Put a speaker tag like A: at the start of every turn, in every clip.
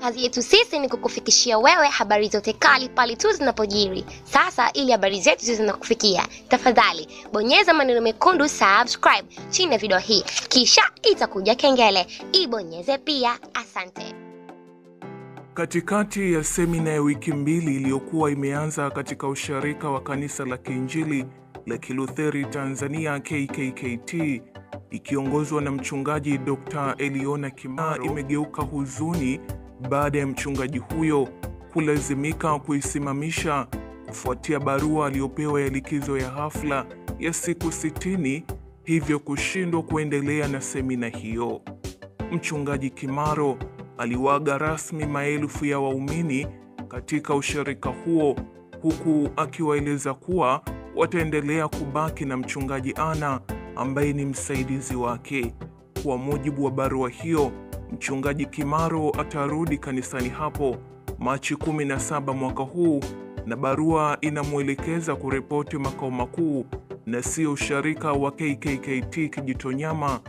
A: Kazi yetu sisi ni kukufikishia wewe habari zote kali pale tu zinapojiri. Sasa ili habari zetu ziwe zinakufikia, tafadhali bonyeza maneno mekundu subscribe chini ya video hii, kisha itakuja kengele, ibonyeze pia. Asante.
B: Katikati ya semina ya wiki mbili iliyokuwa imeanza katika usharika wa kanisa la Kiinjili la Kilutheri Tanzania KKKT ikiongozwa na mchungaji Dr. Eliona Kimaro imegeuka huzuni baada ya mchungaji huyo kulazimika kuisimamisha kufuatia barua aliyopewa ya likizo ya hafla ya siku sitini, hivyo kushindwa kuendelea na semina hiyo. Mchungaji Kimaro aliwaga rasmi maelfu ya waumini katika ushirika huo huku akiwaeleza kuwa wataendelea kubaki na mchungaji Ana ambaye ni msaidizi wake. Kwa mujibu wa barua hiyo, mchungaji Kimaro atarudi kanisani hapo Machi 17 mwaka huu, na barua inamwelekeza kuripoti makao makuu na sio usharika wa KKKT Kijitonyama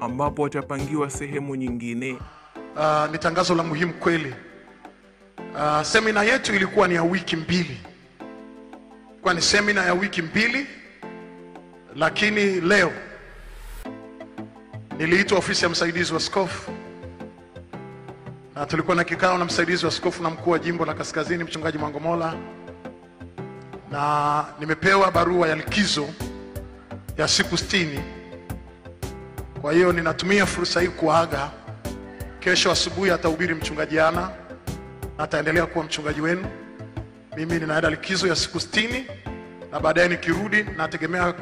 B: ambapo atapangiwa sehemu nyingine.
C: Uh, ni tangazo la muhimu kweli. Uh, semina yetu ilikuwa ni ya wiki mbili, kwa ni semina ya wiki mbili, lakini leo niliitwa ofisi ya msaidizi wa askofu na tulikuwa na kikao na msaidizi wa askofu na mkuu wa jimbo la Kaskazini, mchungaji Mwangomola, na nimepewa barua ya likizo ya siku sitini. Kwa hiyo ninatumia fursa hii kuaga Kesho asubuhi atahubiri mchungaji Ana na ataendelea kuwa mchungaji wenu. Mimi ninaenda likizo ya siku sitini na baadaye nikirudi, nategemea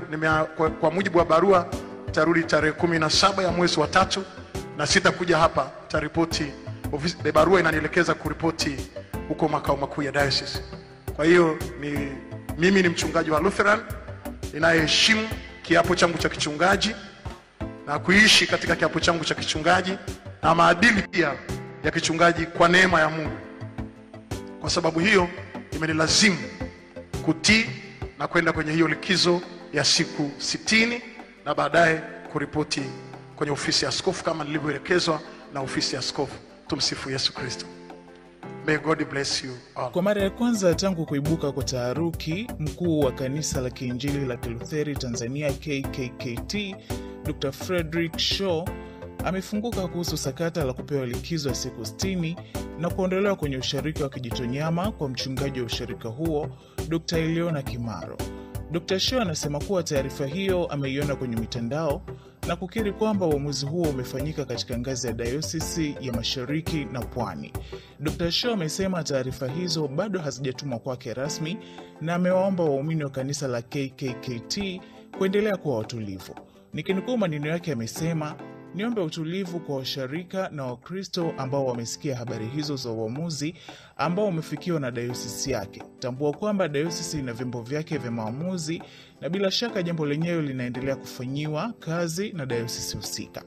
C: kwa, kwa mujibu wa barua tarudi tarehe kumi na saba ya mwezi wa tatu, na sitakuja hapa, taripoti ofisi. Barua inanielekeza kuripoti huko makao makuu ya diocese. Kwa hiyo ni mimi ni mchungaji wa Lutheran ninayeheshimu kiapo changu cha kichungaji na kuishi katika kiapo changu cha kichungaji na maadili pia ya kichungaji kwa neema ya Mungu. Kwa sababu hiyo imenilazimu kutii na kwenda kwenye hiyo likizo ya siku sitini na baadaye kuripoti kwenye ofisi ya askofu kama nilivyoelekezwa na ofisi ya askofu. Tumsifu Yesu Kristo. May God bless you all.
D: Kwa mara ya kwanza tangu kuibuka kwa taharuki, mkuu wa kanisa la Kiinjili la Kilutheri Tanzania KKKT Dr. Frederick Shaw amefunguka kuhusu sakata la kupewa likizo ya siku 60 na kuondolewa kwenye ushirika wa Kijitonyama kwa mchungaji wa ushirika huo Dr. Eliona Kimaro. Dr. Shaw anasema kuwa taarifa hiyo ameiona kwenye mitandao na kukiri kwamba uamuzi huo umefanyika katika ngazi ya dayosisi ya Mashariki na Pwani. Dr. Shaw amesema taarifa hizo bado hazijatumwa kwake rasmi na amewaomba waumini wa kanisa la KKKT kuendelea kuwa watulivu. Nikinukuu maneno yake, amesema niombe utulivu kwa washarika na Wakristo ambao wamesikia habari hizo za uamuzi ambao umefikiwa na dayosisi yake. Tambua kwamba dayosisi ina vyombo vyake vya maamuzi na bila shaka jambo lenyewe linaendelea kufanyiwa kazi na dayosisi husika,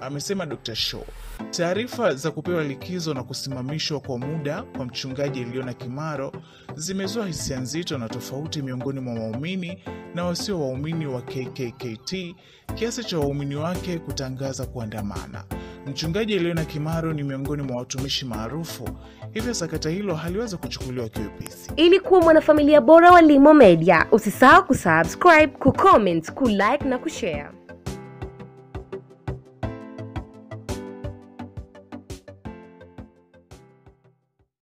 D: amesema Dr. Shaw. Taarifa za kupewa likizo na kusimamishwa kwa muda kwa mchungaji Eliona Kimaro zimezua hisia nzito na tofauti miongoni mwa waumini na wasio waumini wa KKKT kiasi cha waumini wake kutangaza kuandamana. Mchungaji Eliona Kimaro ni miongoni mwa watumishi maarufu, hivyo sakata hilo haliwezi kuchukuliwa kiwepesi.
E: Ili kuwa mwanafamilia bora wa Limo Media, usisahau kusubscribe, kucomment, kulike na kushare.